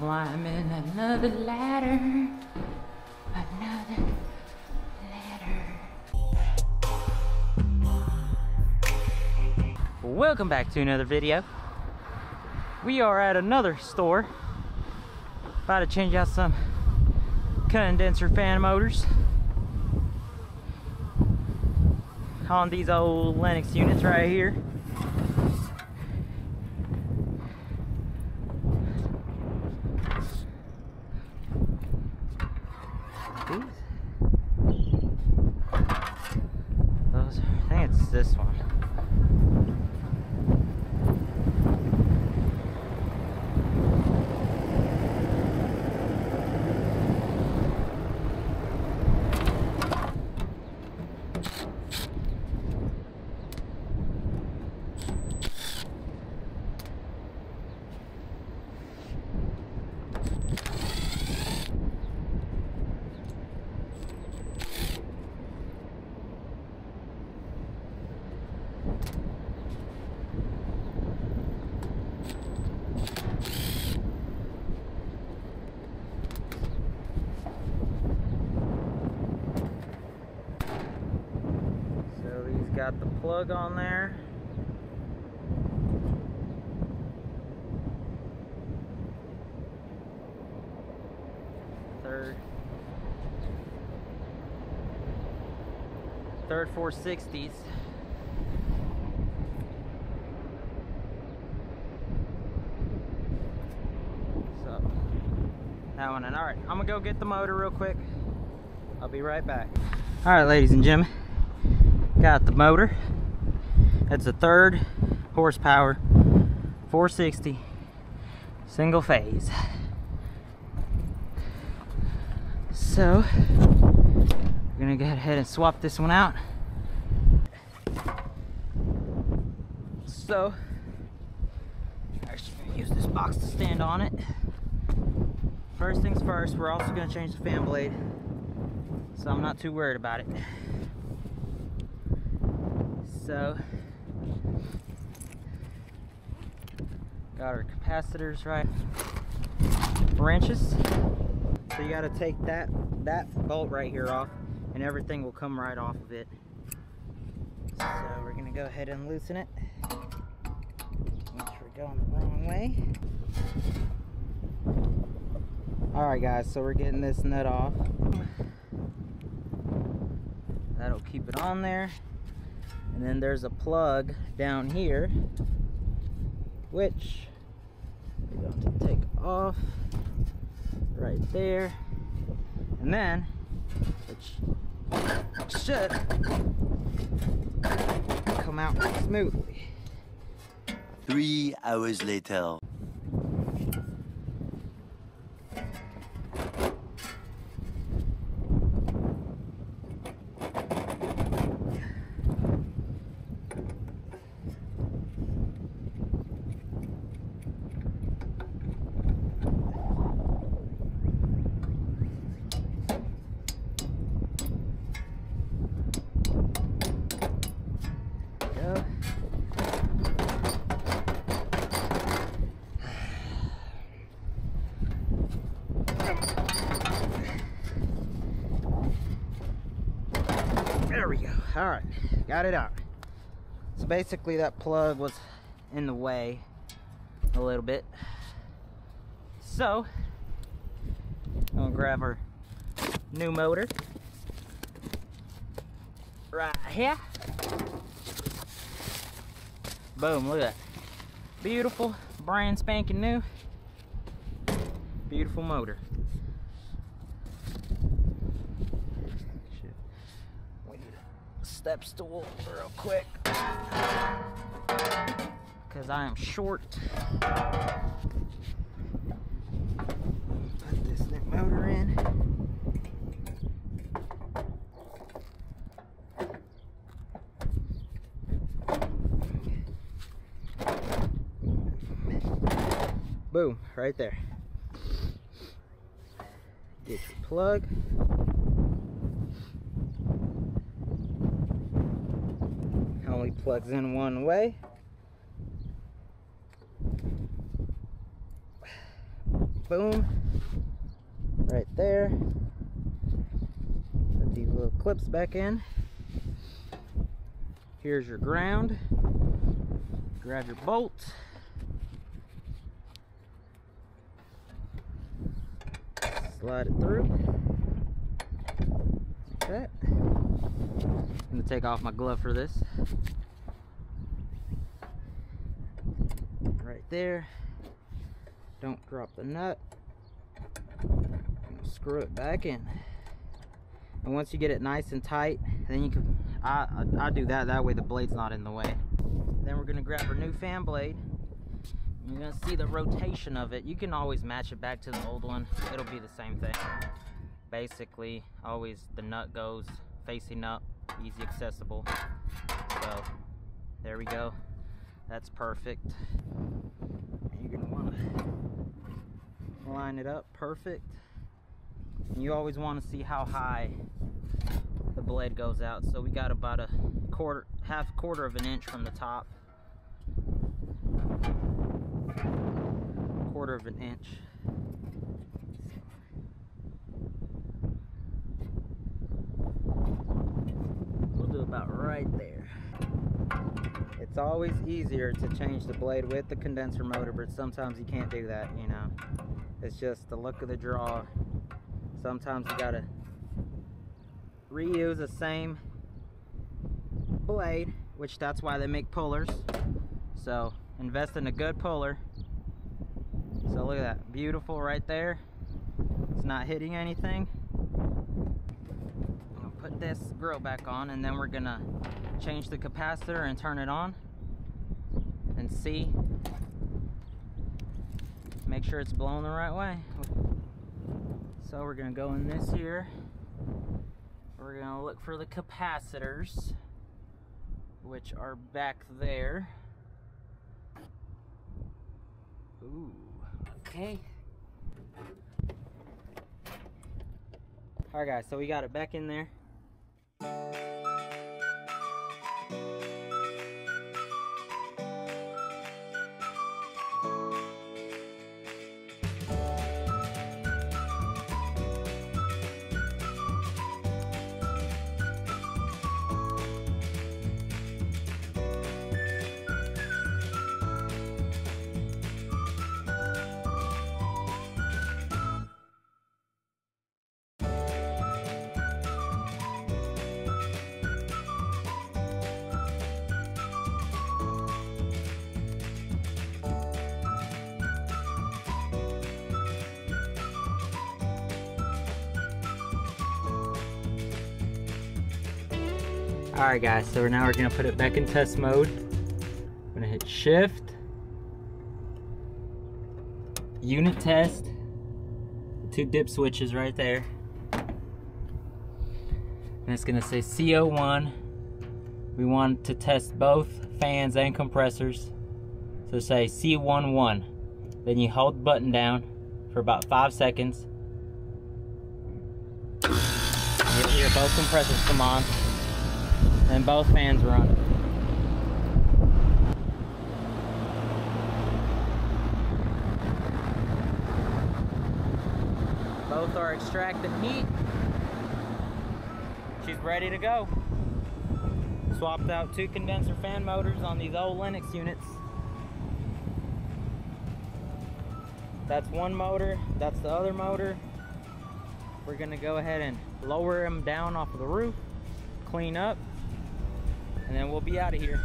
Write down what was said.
climbing another ladder. Another ladder. Welcome back to another video. We are at another store. About to change out some condenser fan motors on these old Lennox units right here. These? Those, I think it's this one. So he's got the plug on there. Third. Third 460s. So that one and all right, I'm gonna go get the motor real quick. I'll be right back. All right, ladies and gentlemen, got the motor. It's a third horsepower 460 single phase. So, we're gonna go ahead and swap this one out. So, I actually gonna use this box to stand on it. First things first, we're also gonna change the fan blade. So I'm not too worried about it. So, got our capacitors right. Wrenches. So you got to take that that bolt right here off, and everything will come right off of it. So we're gonna go ahead and loosen it. Make sure we're going the wrong way. All right, guys. So we're getting this nut off. That'll keep it on there. And then there's a plug down here, which we're going to take off right there. And then, which should come out smoothly. Three hours later. Go. There we go. All right, got it out. So basically that plug was in the way a little bit. So, I'm gonna grab our new motor right here. Boom, look at that. Beautiful, brand spanking new. Beautiful motor. Shit. We need a stool real quick. Because I am short. Put this new motor in. Boom, right there. Get your plug. Plugs in one way. Boom. Right there. Put these little clips back in. Here's your ground. Grab your bolt. Slide it through. Like that. I'm gonna take off my glove for this. Right there. Don't drop the nut. Screw it back in. And once you get it nice and tight, then you can, I, I, I do that, that way the blade's not in the way. Then we're gonna grab our new fan blade. You're gonna see the rotation of it. You can always match it back to the old one. It'll be the same thing. Basically, always the nut goes facing up, easy accessible. So, there we go. That's perfect. Wanna line it up perfect. And you always wanna see how high the blade goes out. So we got about a quarter, half a quarter of an inch from the top. Quarter of an inch. We'll do about right there. It's always easier to change the blade with the condenser motor, but sometimes you can't do that, you know. It's just the look of the draw. Sometimes you gotta reuse the same blade, which that's why they make pullers. So invest in a good puller. So look at that, beautiful right there. It's not hitting anything. Put this grill back on and then we're gonna change the capacitor and turn it on and see. Make sure it's blowing the right way. So we're gonna go in this here. We're gonna look for the capacitors, which are back there. Ooh, okay. All right guys, so we got it back in there. Alright guys, so now we're gonna put it back in test mode. I'm gonna hit shift. Unit test. Two dip switches right there. And it's gonna say CO1. We want to test both fans and compressors. So say C11. Then you hold the button down for about five seconds. You'll hear both compressors come on and both fans run. Both are extracting heat. She's ready to go. Swapped out two condenser fan motors on these old Lennox units. That's one motor, that's the other motor. We're gonna go ahead and lower them down off of the roof, clean up, and then we'll be out of here.